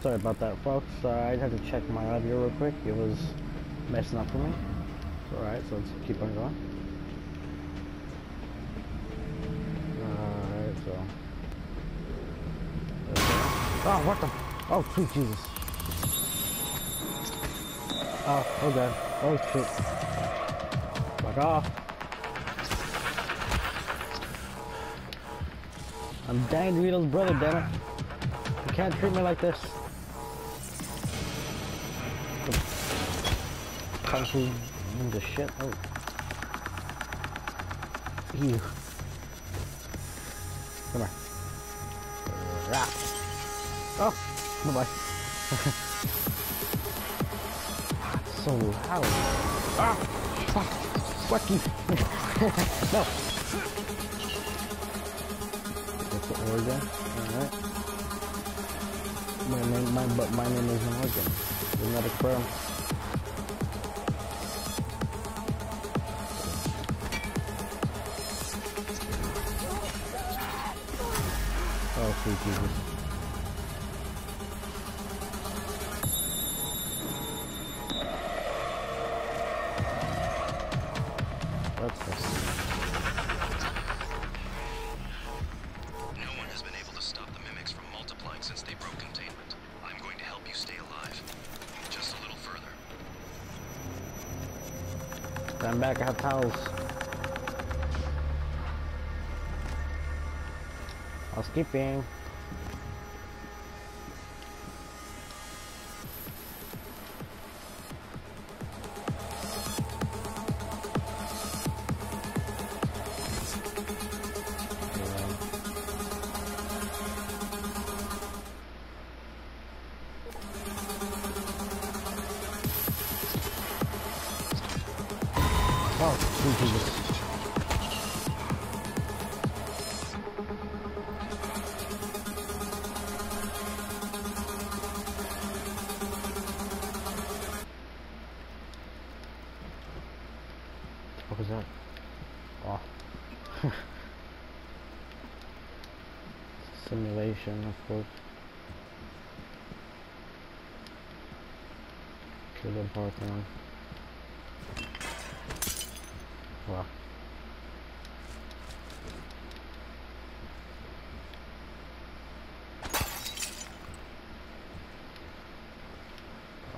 Sorry about that, folks. Uh, I had to check my audio real quick. It was messing up for me. Alright, so let's keep on going. Alright, so. Oh, what the? Oh, sweet Jesus. Oh, oh god. Oh shit. Fuck off. I'm Dan DeVito's brother, damn. You can't treat me like this. Kung Fu into shit. Oh. Ew. Come here. Ah. Oh, bye bye. so loud. Ah, fuck. Fuck you. no. That's the organ. Alright. My name, my, my name is Morgan. You're crow. Housekeeping. Oh, Killer. Wow.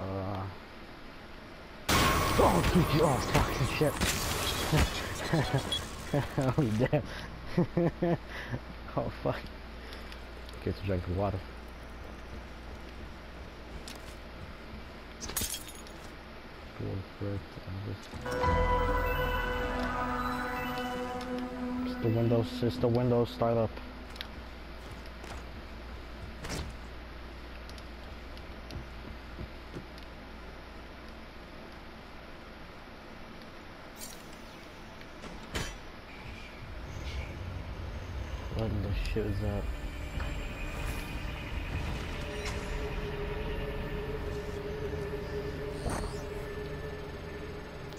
Uh. Oh, dude, oh, fucking shit. oh, damn. oh, fuck. Get to drink of water. First, It's the Windows, it's the Windows startup. What the shit is?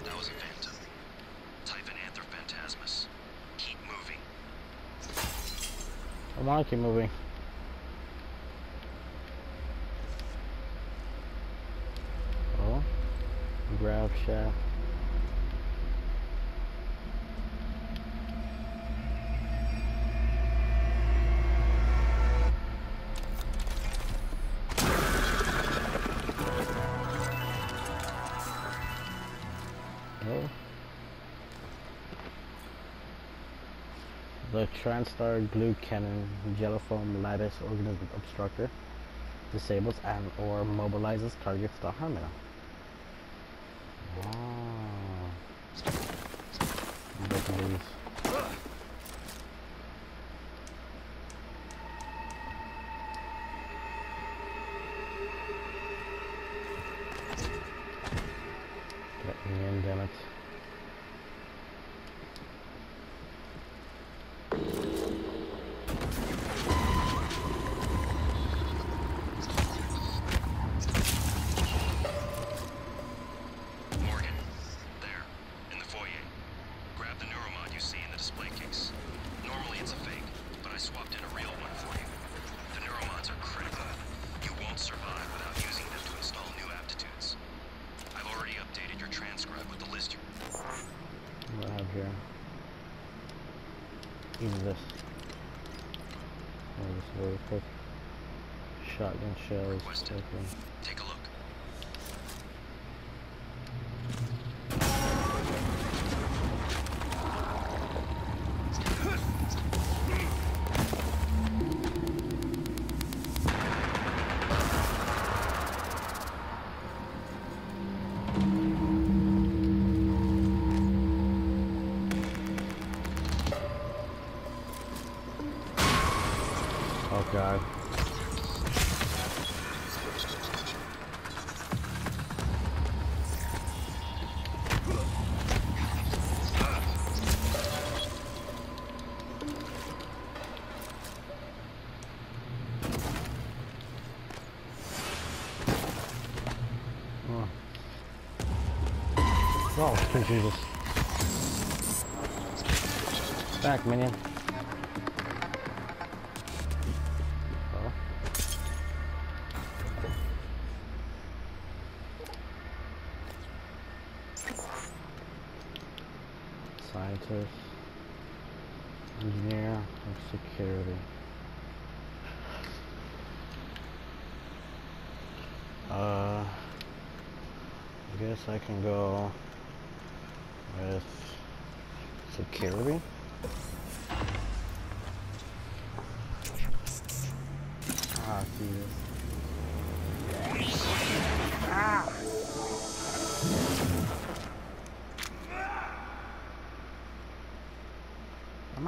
That was a phantom. Typhon Anther Phantasmus. Keep moving. Wanna moving. TranStar GLOO Cannon Gelifoam Lattice Organism Obstructor disables and or mobilizes targets to harm. is this? Oh, this is very quick. Shotgun shells. Take a look. God. Oh. Oh, Jesus. Back, minion.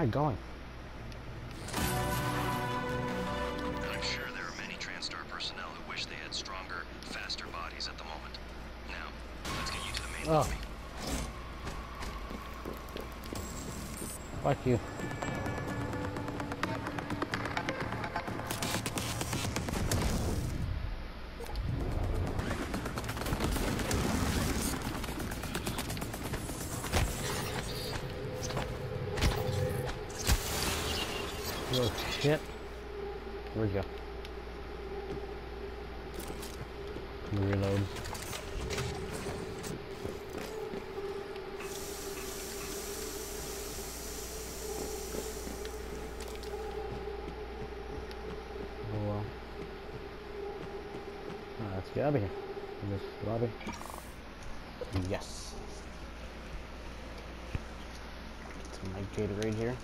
I going? I'm sure there are many TranStar personnel who wish they had stronger, faster bodies at the moment. Now, let's get you to the main Oh. lobby. Fuck you. Out of here. In this lobby. Yes. It's my Gatorade here.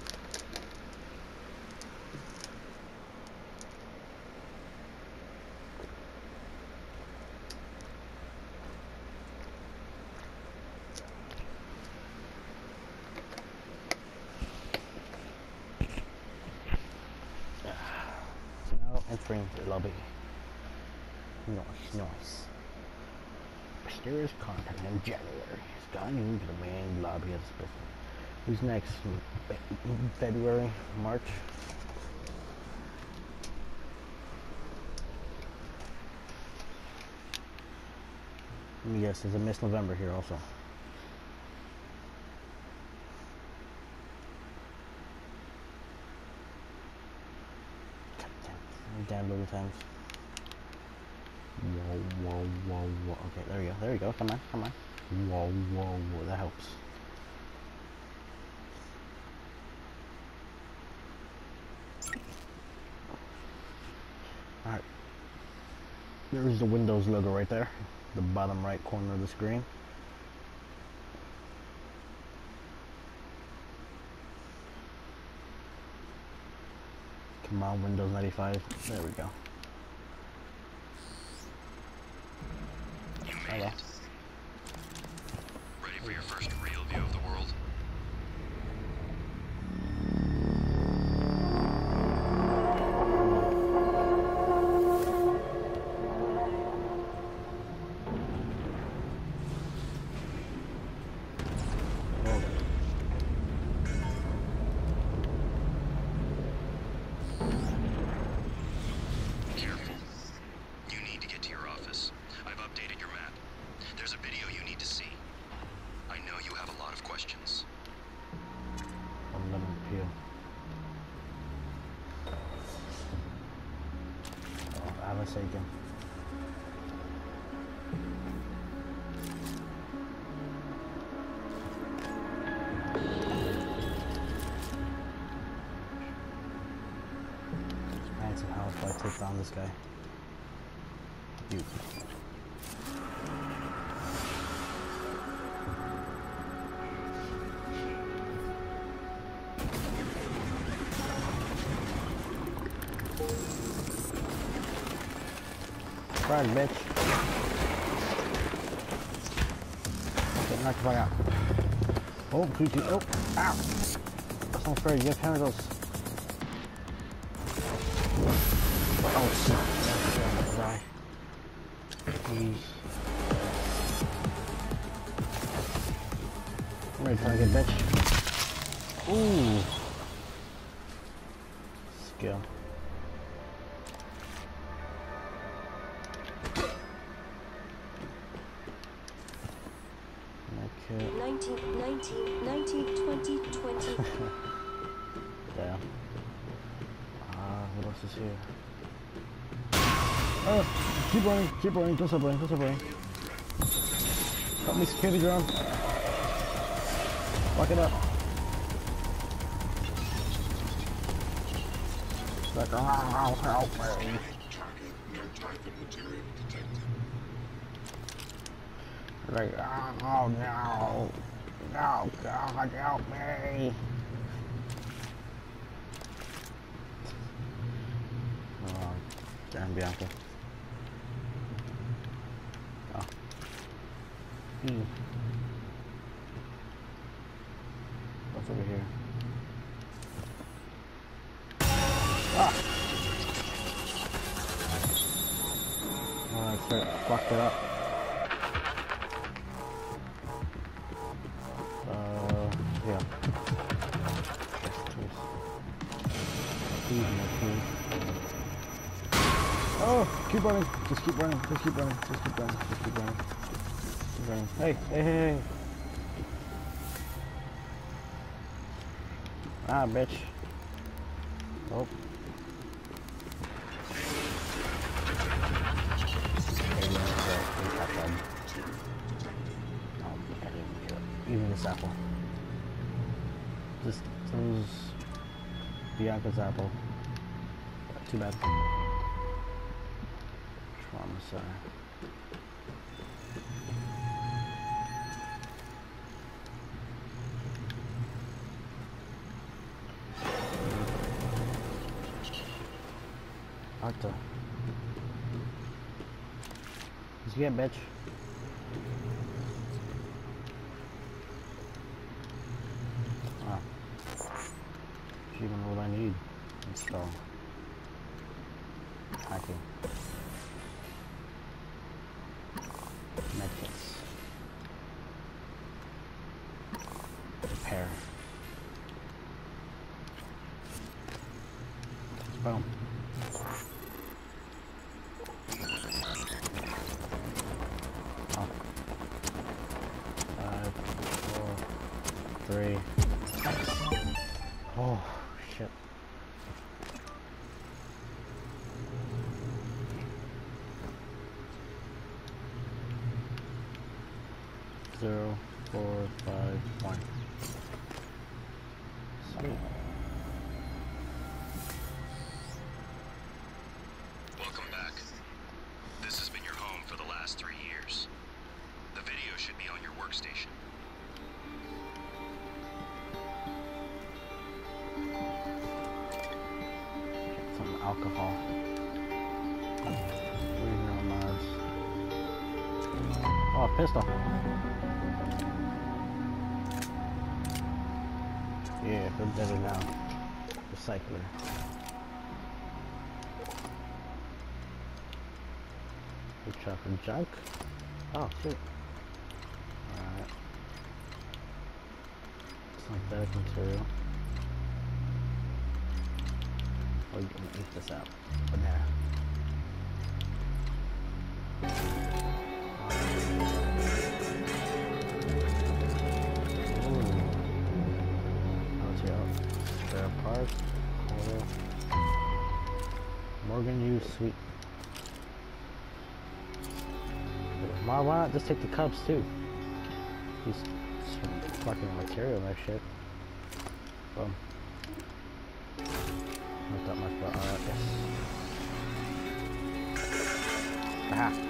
Entering the lobby. Nice, nice. Mysterious content in January. It's gone into the main lobby of the business. Who's next? February? March? Yes, there's a Miss November here also. Loading times. Whoa, whoa, whoa. Okay, there we go. There we go. Come on, come on. Whoa, whoa, whoa. That helps. Alright. There's the Windows logo right there. The bottom right corner of the screen. Come on, Windows 95. There we go. You made Ready for your first this guy. You. Run, bitch. Knock the fuck out. Oh, creepy. Oh, ow. That's not fair. You have chemicals. Shit. That's die. Jeez. I'm ready to target, bitch. Ooh. Skill. Okay. 19, 19, 19, 20, 20. Damn. Ah, what else is here? Oh, keep running, keep running, don't stop running, don't stop running. Help me secure the ground. Lock it up. Like, oh, help me. Like, oh no. No, God, help me. Oh, damn Bianca. Oh. Hmm. What's over here? Ah! Oh, right. Fucked it up. Uh, yeah. Oh, keep running. Just keep running. Just keep running. Just keep running. Just keep running. Keep running. Hey, hey, hey, hey. Ah, bitch. Oh. Even this apple. Just those Bianca's apple. Too bad. Trauma center. Let's bitch. Zero, four, five, one. Sweet. Your spare parts? Coil. Morgan you sweet. Why, why not just take the cups too? Some fucking material that shit. Boom. Looked up my foot. Alright, yes. Aha.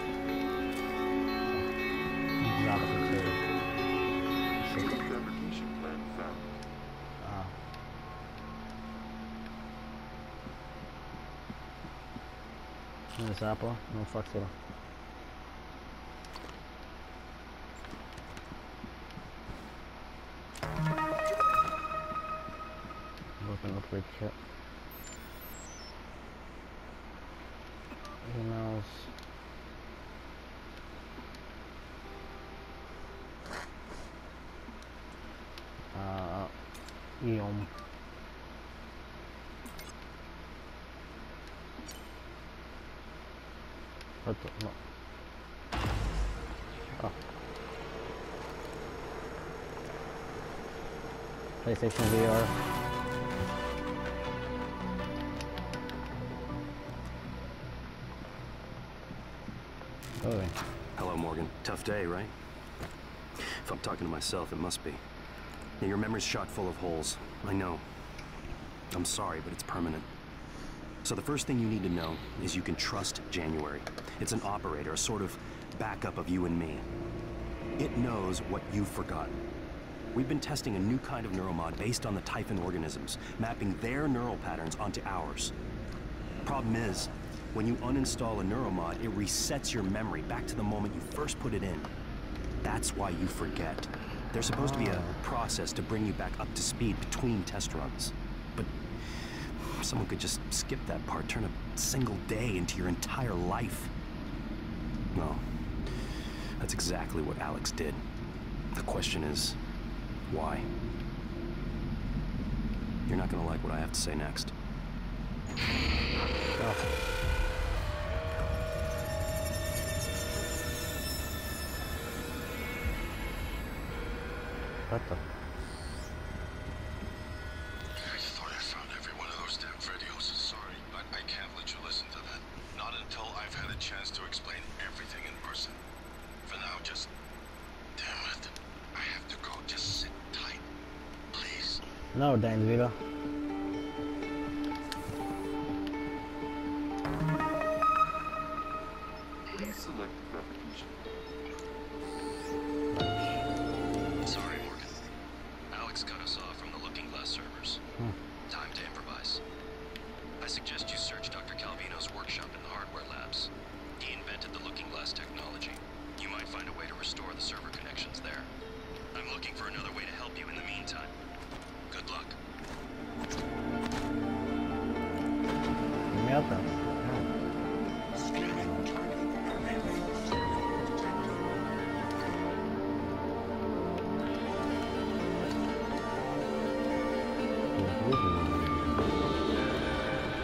This apple, no fuck it. Open up your kit. Emails. Uh, Eom. What the, no. Oh. PlayStation VR. Hello, Morgan. Tough day, right? If I'm talking to myself, it must be. Yeah, your memory's shot full of holes. I know. I'm sorry, but it's permanent. So the first thing you need to know is you can trust January. It's an operator, a sort of backup of you and me. It knows what you've forgotten. We've been testing a new kind of neuromod based on the Typhon organisms, mapping their neural patterns onto ours. Problem is, when you uninstall a neuromod, it resets your memory back to the moment you first put it in. That's why you forget. There's supposed to be a ah. process to bring you back up to speed between test runs. But someone could just skip that part, turn a single day into your entire life. Well, that's exactly what Alex did. The question is, why? You're not gonna like what I have to say next. oh. What the? I thought I found every one of those damn videos. Sorry, but I can't let you listen to that. Not until I've had a chance to explain everything in person. For now, just... Damn it. I have to go. Just sit tight. No, Dan Vito.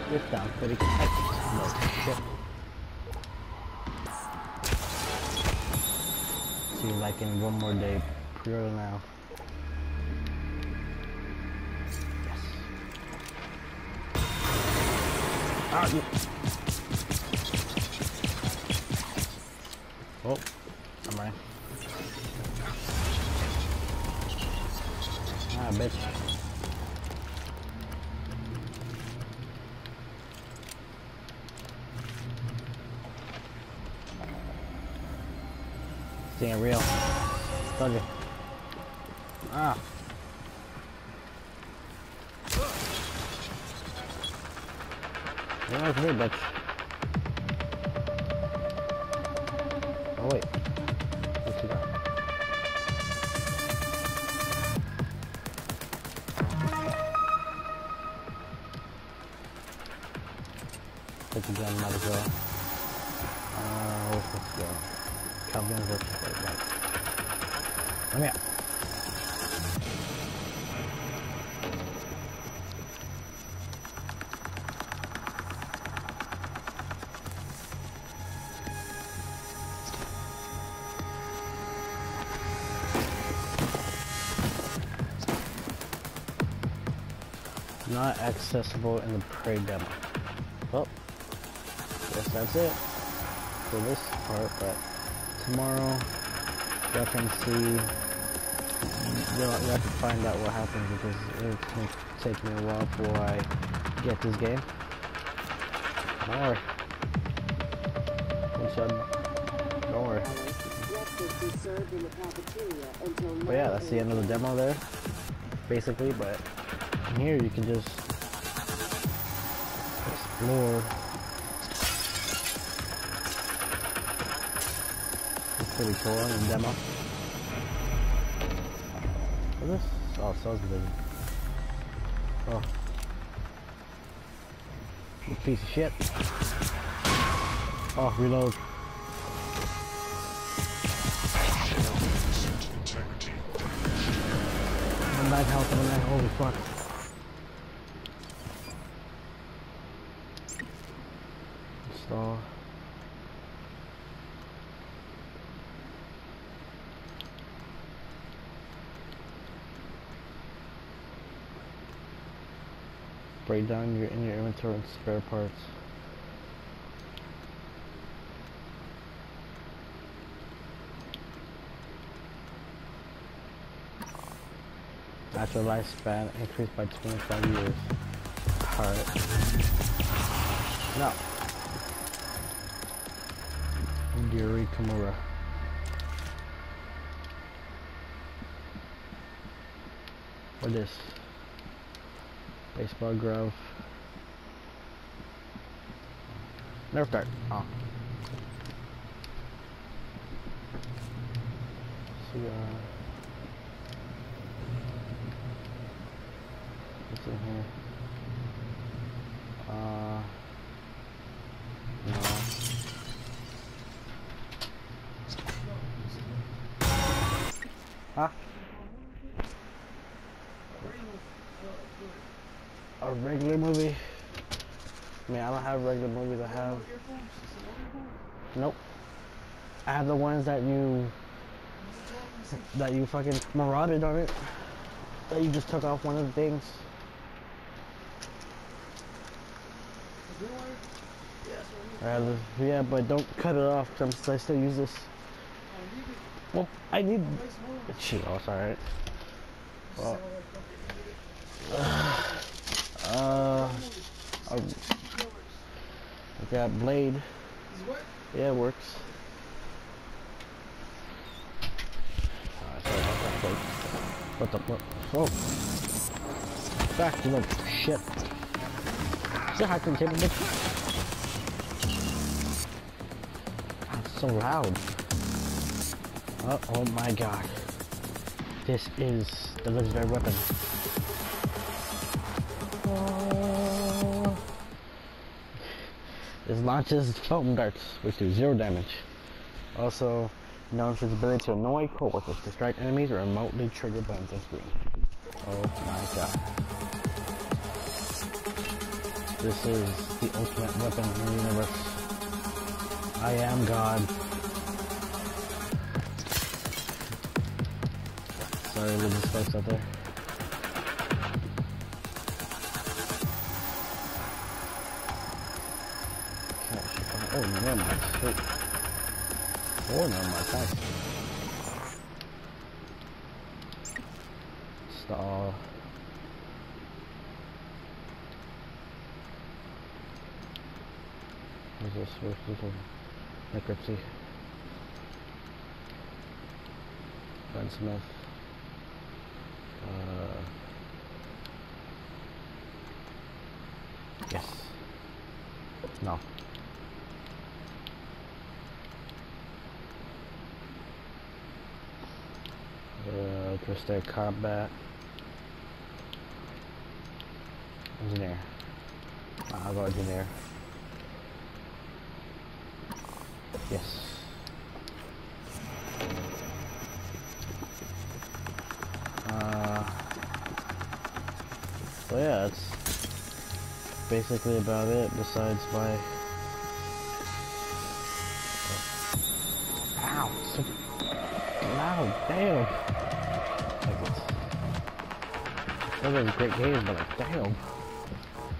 Get down, pretty shit. See like in one more day. Pre-order now. Yes. Ah, White. Let me out. Not accessible in the prey demo. Well, guess that's it for this part, but tomorrow y'all can see y'all, y'all can find out what happens because it's gonna take me a while before I get this game. Don't worry. Don't worry. But yeah, that's the end of the demo there, basically. But here you can just explore. Pretty cool in demo. Is this? Oh, sales division. Oh. You piece of shit. Oh, reload. I'm and that holy fuck. Break down your in your inventory and spare parts. Natural lifespan increased by 25 years. Alright. No. Yuri Kimura. What is? Baseball glove. Nerf dart. Oh. See, uh, what's in here? Uh, no. Huh? Regular movie? I mean, I don't have regular movies. I have. Nope. I have the ones that you. that you fucking marauded on it. That you just took off one of the things. This, yeah, but don't cut it off because I still use this. Well, I need. Shit, oh, it's alright. Well, uh, I, got blade. Yeah, it works. What the what? Oh, back to the shit. Is that hacking bitch? It's so loud. Oh, oh my god. This is the legendary weapon. This launches foam darts, which do zero damage. Also, known for its ability to annoy coworkers, distract enemies, or remotely trigger buttons on screen. Oh my god. This is the ultimate weapon in the universe. I am God. Sorry, religious folks out there. Sweet. Oh, never mind. Thanks. Stall. What is this? Where's this? Necropsy. Gunsmith. Uh, yes. No. Crystal Combat. Engineer. I'll go engineer. Yes. Uh, so yeah, that's basically about it. Besides my ow, so loud, damn. Are great games, but like damn,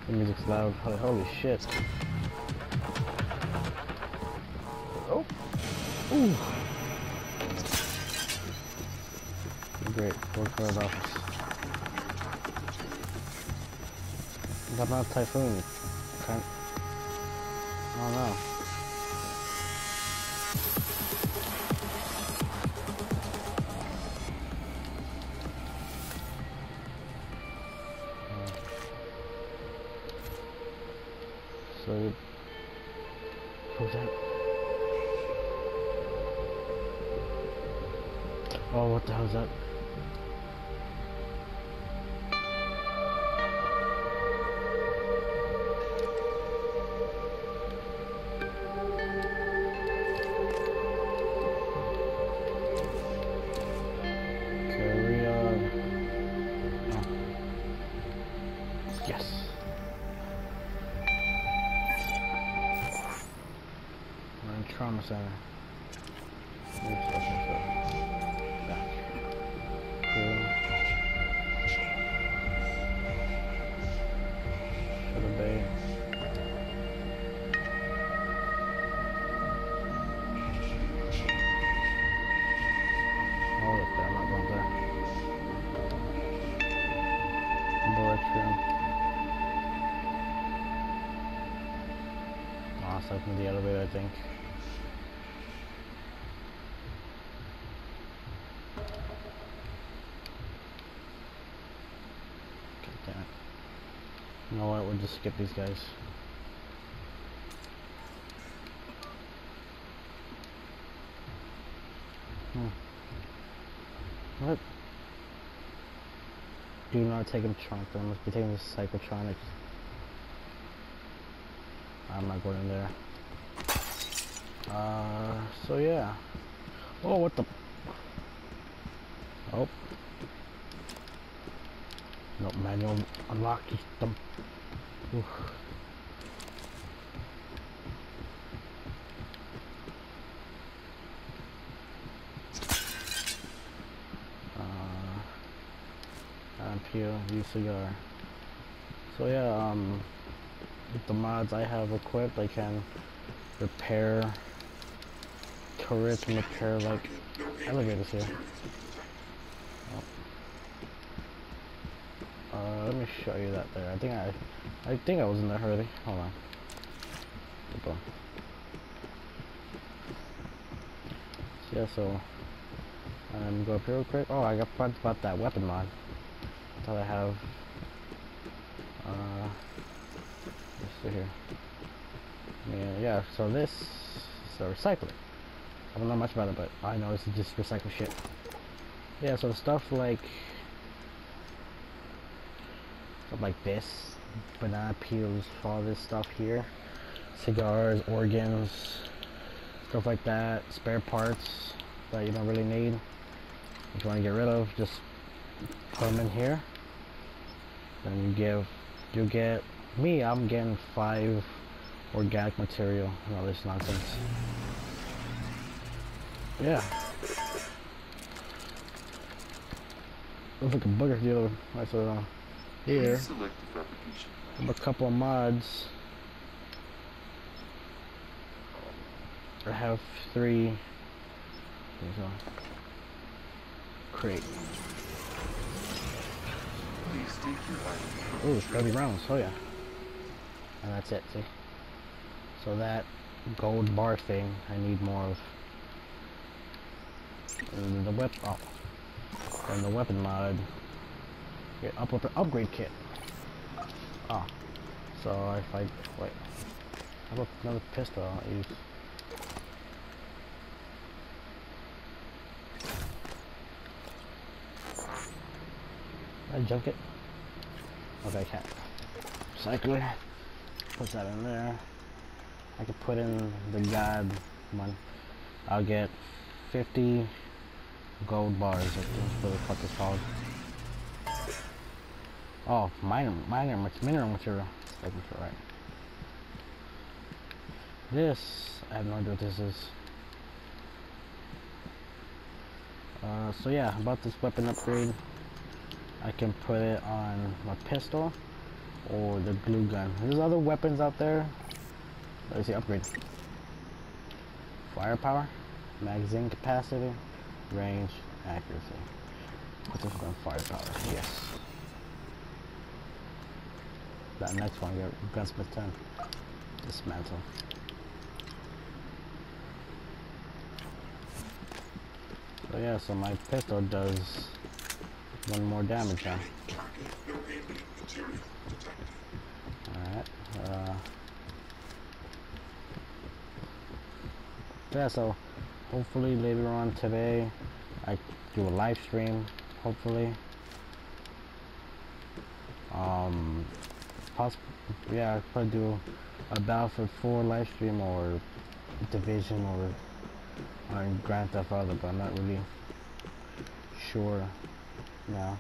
the music's loud. Holy, holy shit. Oh, ooh. Great, for the office. Not typhoon. Can't. I don't know. So, for that. Oh, what the hell is that? You know what? We'll just skip these guys. Hmm. What? Do not take him trunk. I must be taking the psychotronics. I'm not going in there. Uh, so yeah. Oh, what the? Oh. No manual unlock system. Oof. Uh, use cigar. So yeah, um, with the mods I have equipped, I can repair turrets and repair like elevators here. Uh, let me show you that there. I think I, I think I was in a hurry. Hold on. Boom. So, yeah, so um, go up here real quick. Oh, I got part about that weapon mod. Thought I have. Uh, let's see here. Yeah, yeah. So this is a recycler. I don't know much about it, but I know it's just recycle shit. Yeah, so stuff like stuff like this, banana peels, all this stuff here, cigars, organs, stuff like that, spare parts that you don't really need. If you want to get rid of, just put them in here. Then you give, you get, me, I'm getting five organic material and all this nonsense. Yeah. Looks like a booger dealer. Right, so uh, here, a couple of mods. I have three. There's a crate. Ooh, 30 rounds. Oh yeah. And that's it. See. So that gold bar thing, I need more of. And the whip. Oh. And the weapon mod. Get up with the upgrade kit. Oh. So if I wait. How about another pistol I'll use? I junk it? Okay, I can't. Cycler. Put that in there. I can put in the god one. I'll get 50 gold bars, I think for the fuck is called. Oh, minor, minor, mineral material. Like right. This, I have no idea what this is. Uh, so yeah, about this weapon upgrade, I can put it on my pistol or the glue gun. There's other weapons out there. Let's see, upgrade. Firepower, magazine capacity, range, accuracy. Put this on firepower, yes. That next one, your gunsmith 10. Dismantle. So yeah, so my pistol does one more damage now. Alright, uh... Yeah, so hopefully later on today I do a live stream, hopefully. Um, possible, yeah, I'd probably do a Battlefield 4 live stream or Division or, or Grand Theft Auto, but I'm not really sure now.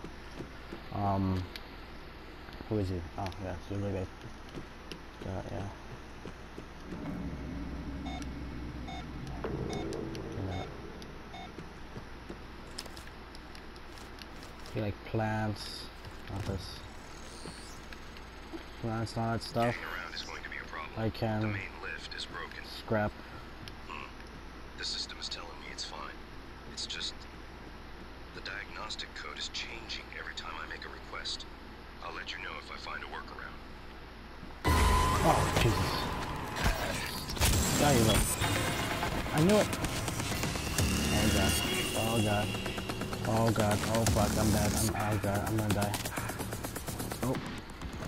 Um, who is it? Oh, yeah, so look at that, yeah. Like plants, not this. Plants and all that stuff. Is going to be a. I can- The main lift is broken. Scrap. Hmm. The system is telling me it's fine. It's just the diagnostic code is changing every time I make a request. I'll let you know if I find a workaround. Oh, Jesus. Yeah, you look. I knew it. Oh, God. Oh, God. Oh, God. Oh, fuck. I'm dead. I'm, oh, God. I'm gonna die.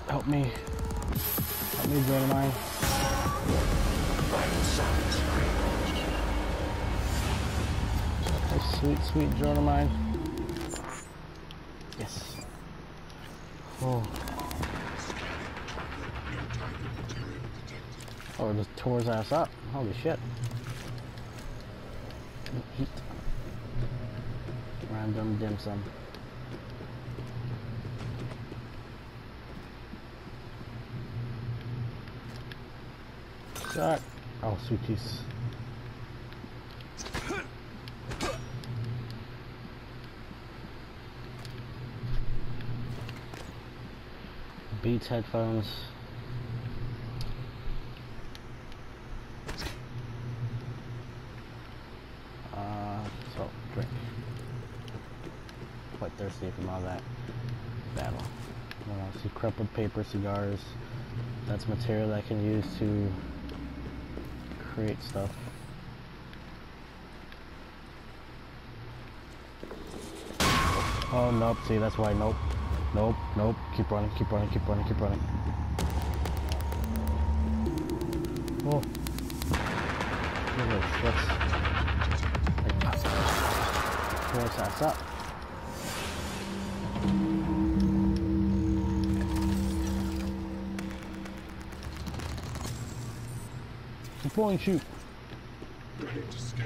Help me. Help me, Dynamite. Oh, sweet, sweet Dynamite. Yes. Oh. Oh, it just tore his ass up. Holy shit. Random dim sum. Shot. Oh, sweet piece. Beats headphones. Uh, so drink. Quite thirsty from all that battle. Else? See crumpled paper cigars. That's material I can use to create stuff. Oh nope, see that's why nope. Nope, nope. Keep running, keep running, keep running, keep running. Oh. Look at this. Like, ah. Pull his ass up. Shoot. Ready to scan.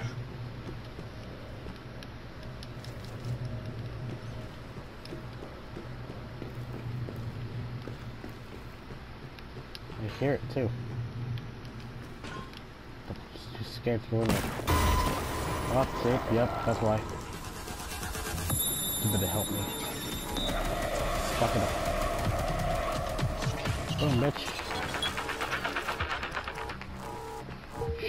I hear it too. But she's scared to there. Oh, see? Yep, that's why. You better help me. Fuck it up. Boom, bitch.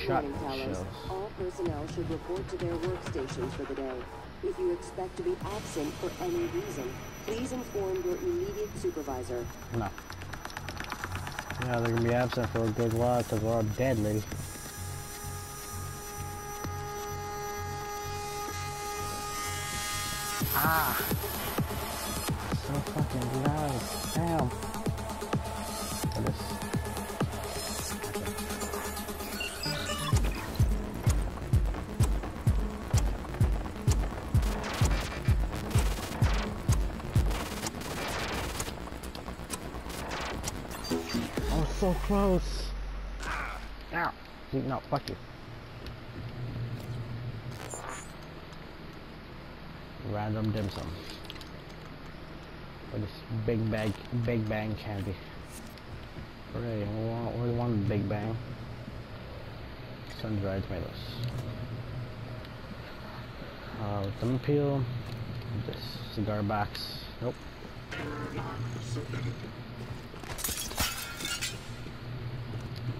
Good Shot morning, Talos. shells. All personnel should report to their workstations for the day. If you expect to be absent for any reason, please inform your immediate supervisor. No. Yeah, they're gonna be absent for a good while because we're all dead, lady. Ah! Close. Ow. See, No, fuck you. Random dim sum. For this big bag, big bang candy. Hooray, we want, we want big bang. Sun-dried tomatoes. Uh, lemon peel. This cigar box. Nope.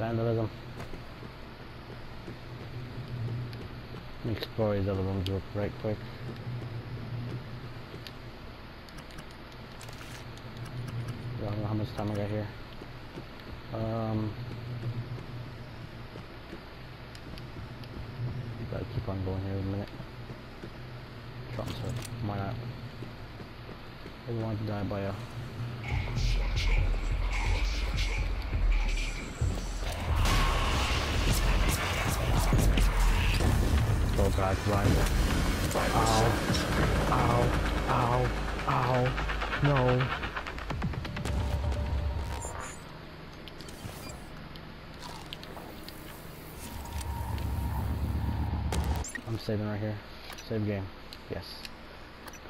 Vandalism. Let me explore these other rooms real right quick. I don't know how much time I got here. Um, gotta keep on going here in a minute. Trump search. Why not? Want to die by a right. Ow. Ow. Ow. Ow. No. I'm saving right here. Save game. Yes.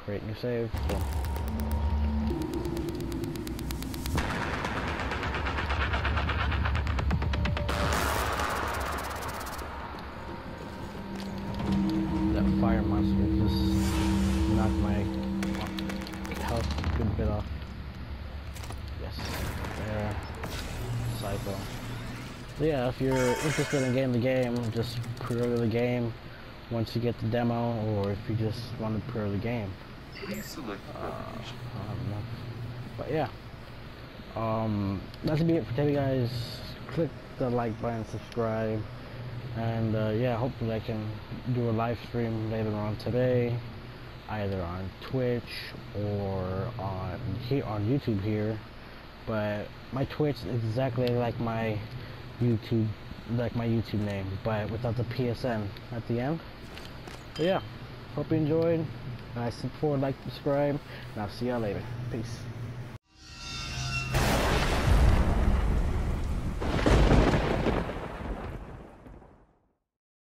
Create new save. Yeah, if you're interested in getting the game, just pre-order the game once you get the demo, or if you just want to pre-order the game. Uh, know. But yeah. Um, that's gonna be it for today, guys. Click the like button, subscribe, and uh, yeah, hopefully I can do a live stream later on today, either on Twitch or on here on YouTube here. But my Twitch is exactly like my YouTube, like my YouTube name, but without the PSN at the end. So yeah, hope you enjoyed. Nice support, like, subscribe, and I'll see y'all later. Peace.